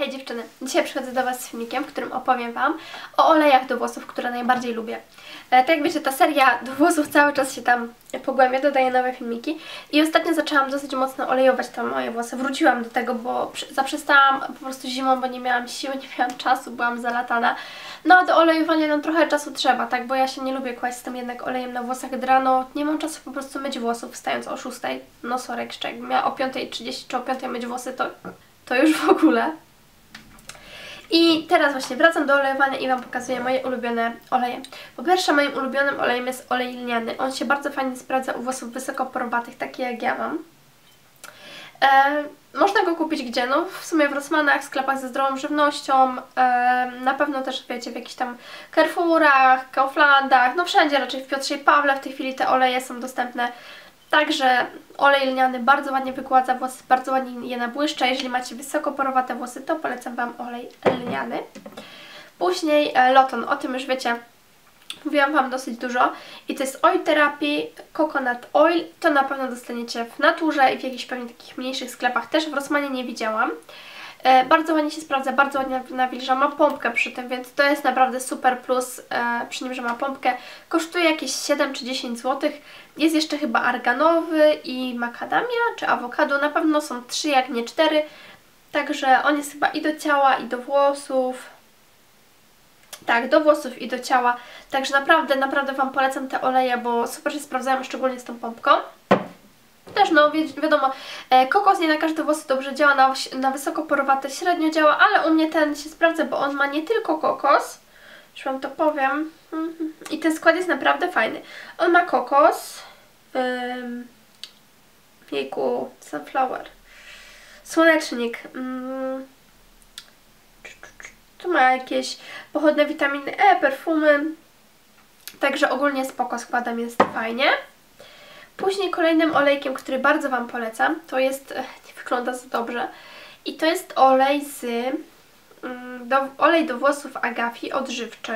Hej dziewczyny, dzisiaj przychodzę do Was z filmikiem, w którym opowiem Wam o olejach do włosów, które najbardziej lubię. E, tak jak wiecie, ta seria do włosów cały czas się tam pogłębia, dodaję nowe filmiki i ostatnio zaczęłam dosyć mocno olejować tam moje włosy. Wróciłam do tego, bo zaprzestałam po prostu zimą, bo nie miałam siły, nie miałam czasu, byłam zalatana. No a do olejowania nam trochę czasu trzeba, tak, bo ja się nie lubię kłaść z tym jednak olejem na włosach, gdy rano nie mam czasu po prostu myć włosów, wstając o 6, no sorry, jeszcze jakbym miała o 5.30 czy o 5.00 myć włosy, to, to już w ogóle. I teraz właśnie wracam do olejowania i Wam pokazuję moje ulubione oleje. Po pierwsze moim ulubionym olejem jest olej lniany. On się bardzo fajnie sprawdza u włosów wysokoporowatych, takie jak ja mam. E, można go kupić gdzie? No w sumie w Rossmanach, sklepach ze zdrową żywnością, e, na pewno też wiecie w jakichś tam Carrefourach, Kauflandach, no wszędzie raczej w Piotrze i Pawle w tej chwili te oleje są dostępne. Także olej lniany bardzo ładnie wygładza włosy, bardzo ładnie je nabłyszcza. Jeżeli macie wysokoporowate włosy, to polecam Wam olej lniany. Później e, Loton, o tym już wiecie, mówiłam Wam dosyć dużo. I to jest Oil Therapy Coconut Oil. To na pewno dostaniecie w naturze i w jakichś pewnie takich mniejszych sklepach. Też w Rossmanie nie widziałam. E, bardzo ładnie się sprawdza, bardzo ładnie nawilża, ma pompkę przy tym, więc to jest naprawdę super plus e, przy nim, że ma pompkę. Kosztuje jakieś 7 czy 10 zł. Jest jeszcze chyba arganowy i makadamia, czy awokado, na pewno są 3 jak nie 4. Także on jest chyba i do ciała, i do włosów. Tak, do włosów i do ciała. Także naprawdę, naprawdę Wam polecam te oleje, bo super się sprawdzają, szczególnie z tą pompką. Też no wi wiadomo, e, kokos nie na każde włosy dobrze działa, na, na wysoko porowate średnio działa, ale u mnie ten się sprawdza, bo on ma nie tylko kokos, już Wam to powiem, i ten skład jest naprawdę fajny. On ma kokos, ym, jejku, sunflower, słonecznik, tu ma jakieś pochodne witaminy E, perfumy, także ogólnie spoko składam, jest fajnie. Później kolejnym olejkiem, który bardzo Wam polecam, to jest, nie wygląda za dobrze, i to jest olej z, mm, do, olej do włosów Agafi odżywczy.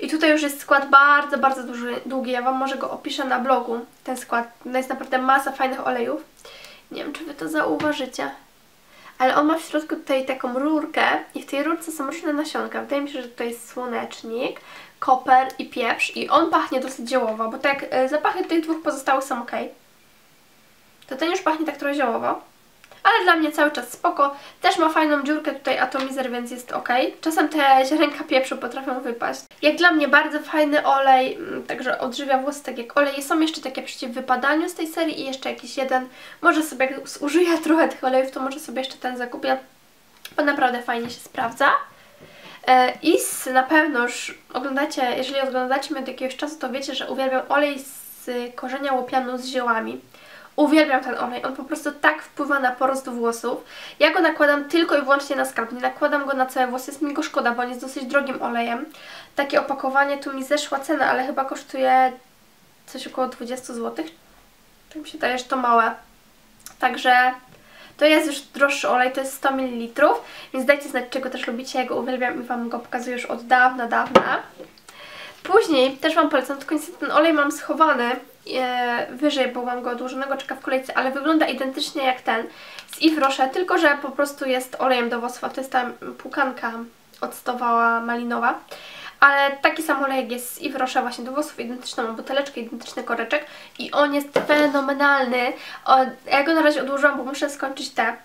I tutaj już jest skład bardzo, bardzo duży, długi, ja Wam może go opiszę na blogu, ten skład. To jest naprawdę masa fajnych olejów. Nie wiem, czy Wy to zauważycie. Ale on ma w środku tutaj taką rurkę i w tej rurce są różne nasionka. Wydaje mi się, że to jest słonecznik, koper i pieprz i on pachnie dosyć ziołowo, bo tak e, zapachy tych dwóch pozostałych są ok. To ten już pachnie tak trochę ziołowo. Ale dla mnie cały czas spoko. Też ma fajną dziurkę tutaj atomizer, więc jest ok. Czasem te ziarenka pieprzu potrafią wypaść. Jak dla mnie bardzo fajny olej, mm, także odżywia włosy tak jak olej. Są jeszcze takie przeciw wypadaniu z tej serii i jeszcze jakiś jeden. Może sobie jak zużyję trochę tych olejów, to może sobie jeszcze ten zakupię, bo naprawdę fajnie się sprawdza. E, I na pewno już oglądacie, jeżeli oglądacie mnie od jakiegoś czasu, to wiecie, że uwielbiam olej z korzenia łopianu z ziołami. Uwielbiam ten olej, on po prostu tak wpływa na porost włosów. Ja go nakładam tylko i wyłącznie na skarb, nie nakładam go na całe włosy, jest mi go szkoda, bo on jest dosyć drogim olejem. Takie opakowanie, tu mi zeszła cena, ale chyba kosztuje coś około 20 zł. Tak mi się wydaje, że to małe. Także to jest już droższy olej, to jest 100 ml, więc dajcie znać, czego też lubicie. Ja go uwielbiam i Wam go pokazuję już od dawna, dawna. Później też Wam polecam, tylko niestety ten olej mam schowany wyżej, bo mam go odłożonego, czeka w kolejce, ale wygląda identycznie jak ten z Yves Rocher, tylko że po prostu jest olejem do włosów, a to jest ta pukanka octowała malinowa. Ale taki sam olejek jest z Yves Rocher właśnie do włosów, identyczną buteleczkę, identyczny koreczek i on jest fenomenalny. Ja go na razie odłożyłam, bo muszę skończyć te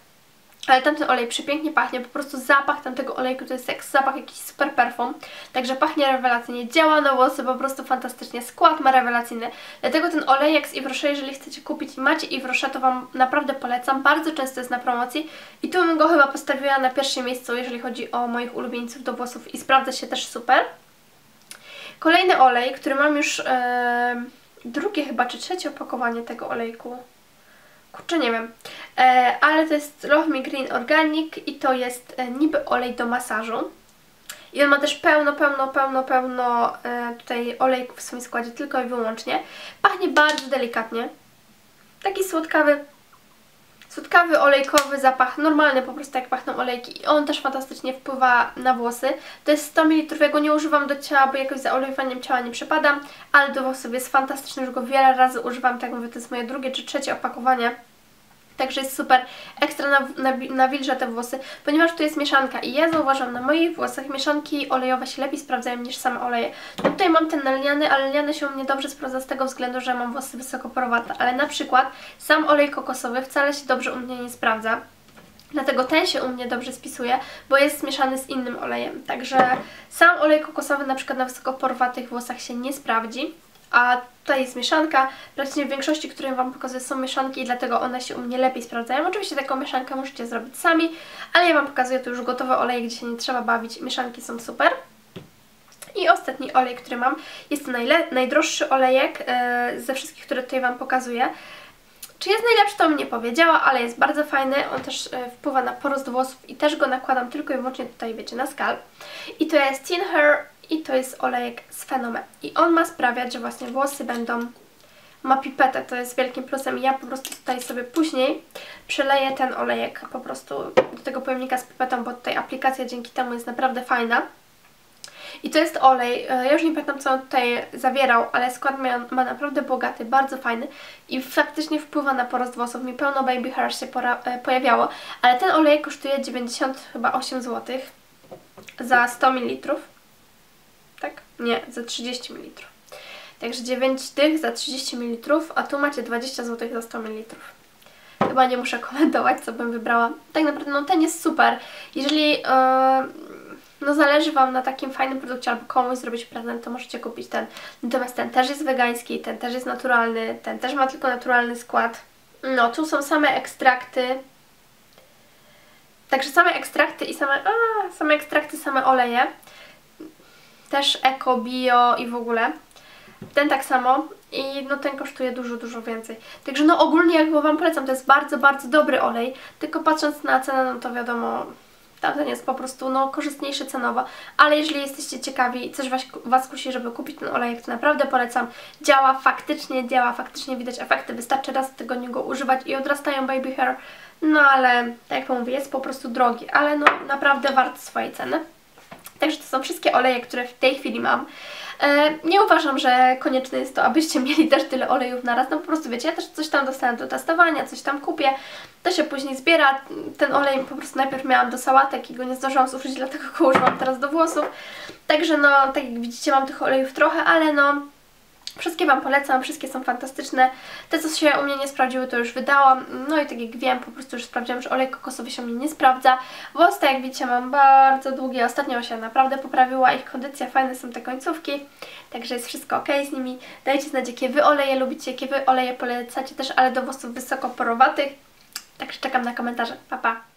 ale tamten olej przepięknie pachnie, po prostu zapach tamtego olejku to jest jak zapach jakiś super perfum, także pachnie rewelacyjnie, działa na włosy po prostu fantastycznie, skład ma rewelacyjny, dlatego ten olejek z Rocher, jeżeli chcecie kupić i macie Rocher, to Wam naprawdę polecam, bardzo często jest na promocji i tu bym go chyba postawiła na pierwsze miejsce, jeżeli chodzi o moich ulubieńców do włosów i sprawdza się też super. Kolejny olej, który mam już e, drugie chyba, czy trzecie opakowanie tego olejku. Kurczę, nie wiem. E, ale to jest Love Me Green Organic i to jest e, niby olej do masażu. I on ma też pełno, pełno, pełno, pełno e, tutaj olejków w swoim składzie, tylko i wyłącznie. Pachnie bardzo delikatnie. Taki słodkawy, Słodkawy, olejkowy zapach, normalny po prostu jak pachną olejki i on też fantastycznie wpływa na włosy. To jest 100 ml, ja go nie używam do ciała, bo jakoś za olejowaniem ciała nie przepadam, ale do włosów jest fantastyczny, już go wiele razy używam, tak mówię, to jest moje drugie czy trzecie opakowanie. Także jest super ekstra nawilża na, te włosy, ponieważ tu jest mieszanka i ja zauważam na moich włosach mieszanki olejowe się lepiej sprawdzają niż same oleje. No tutaj mam ten lniany, ale lniany się u mnie dobrze sprawdza z tego względu, że mam włosy wysokoporowate, ale na przykład sam olej kokosowy wcale się dobrze u mnie nie sprawdza. Dlatego ten się u mnie dobrze spisuje, bo jest zmieszany z innym olejem. Także sam olej kokosowy na przykład na wysokoporowatych włosach się nie sprawdzi a tutaj jest mieszanka. Praktycznie w większości, które Wam pokazuję są mieszanki i dlatego one się u mnie lepiej sprawdzają. Oczywiście taką mieszankę możecie zrobić sami, ale ja Wam pokazuję tu już gotowe oleje, gdzie się nie trzeba bawić. Mieszanki są super. I ostatni olej, który mam, jest to najdroższy olejek yy, ze wszystkich, które tutaj Wam pokazuję. Czy jest najlepszy, to mi nie powiedziała, ale jest bardzo fajny. On też yy, wpływa na porost włosów i też go nakładam tylko i wyłącznie tutaj, wiecie, na skalp. I to jest Teen Hair i to jest olejek z Fenome. I on ma sprawiać, że właśnie włosy będą... Ma pipetę, to jest wielkim plusem i ja po prostu tutaj sobie później przeleję ten olejek po prostu do tego pojemnika z pipetą, bo tutaj aplikacja dzięki temu jest naprawdę fajna. I to jest olej, e, ja już nie pamiętam co on tutaj zawierał, ale skład ma, ma naprawdę bogaty, bardzo fajny i faktycznie wpływa na porost włosów. Mi pełno baby hair się pora, e, pojawiało, ale ten olej kosztuje 90 chyba 8 zł za 100 ml tak? Nie, za 30 ml. Także 9 tych za 30 ml, a tu macie 20 zł za 100 ml. Chyba nie muszę komentować, co bym wybrała. Tak naprawdę, no ten jest super. Jeżeli yy, no zależy Wam na takim fajnym produkcie albo komuś zrobić prezent, to możecie kupić ten. Natomiast ten też jest wegański, ten też jest naturalny, ten też ma tylko naturalny skład. No, tu są same ekstrakty. Także same ekstrakty i same, a, same ekstrakty, same oleje też eko, bio i w ogóle. Ten tak samo i no ten kosztuje dużo, dużo więcej. Także no ogólnie jakby Wam polecam, to jest bardzo, bardzo dobry olej, tylko patrząc na cenę, no to wiadomo, tamten jest po prostu no korzystniejszy cenowo, ale jeżeli jesteście ciekawi i coś was, was kusi, żeby kupić ten olejek, to naprawdę polecam. Działa faktycznie, działa faktycznie, widać efekty, wystarczy raz w tygodniu go używać i odrastają baby hair, no ale tak jak mówię, jest po prostu drogi, ale no naprawdę wart swojej ceny. Także to są wszystkie oleje, które w tej chwili mam. E, nie uważam, że konieczne jest to, abyście mieli też tyle olejów na raz. No po prostu wiecie, ja też coś tam dostałam do testowania, coś tam kupię. To się później zbiera. Ten olej po prostu najpierw miałam do sałatek i go nie zdążyłam zużyć, dlatego go używam teraz do włosów. Także no, tak jak widzicie, mam tych olejów trochę, ale no Wszystkie Wam polecam, wszystkie są fantastyczne. Te, co się u mnie nie sprawdziły, to już wydałam. No i tak jak wiem, po prostu już sprawdziłam, że olej kokosowy się u mnie nie sprawdza. Włosy, jak widzicie, mam bardzo długie. Ostatnio się naprawdę poprawiła ich kondycja, fajne są te końcówki. Także jest wszystko ok z nimi. Dajcie znać, jakie Wy oleje lubicie, jakie Wy oleje polecacie też, ale do włosów wysokoporowatych. Także czekam na komentarze. Pa, pa!